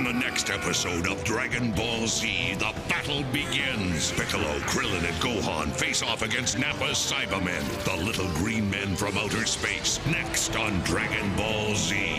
On the next episode of Dragon Ball Z, the battle begins. Piccolo, Krillin, and Gohan face off against Nappa's Saibamen, the little green men from outer space. Next on Dragon Ball Z.